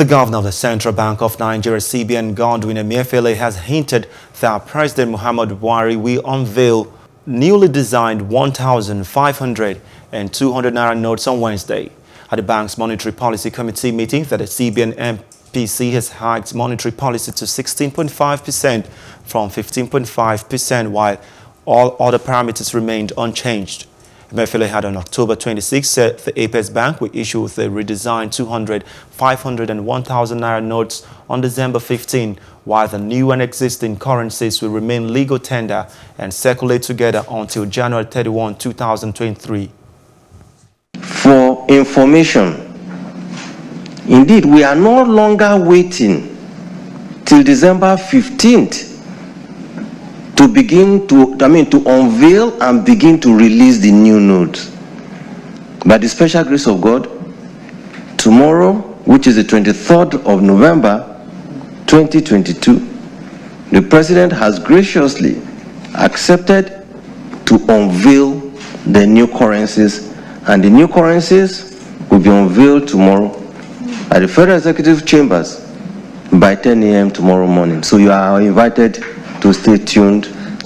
The governor of the Central Bank of Nigeria, CBN Godwin Emefiele, has hinted that President Muhammadu Buhari will unveil newly designed 1,500 and 200 naira notes on Wednesday. At the bank's monetary policy committee meeting, that the CBN MPC has hiked monetary policy to 16.5% from 15.5%, while all other parameters remained unchanged. Emefiele had on October 26 said the Apex Bank will issue the redesigned 200, 500 and 1,000 naira notes on December 15, while the new and existing currencies will remain legal tender and circulate together until January 31, 2023. For information, indeed, we are no longer waiting till December 15th to begin to, I mean, to unveil and begin to release the new nodes. By the special grace of God, tomorrow, which is the 23rd of November 2022, the President has graciously accepted to unveil the new currencies, and the new currencies will be unveiled tomorrow at the Federal Executive Chambers by 10 a.m. tomorrow morning. So you are invited to stay tuned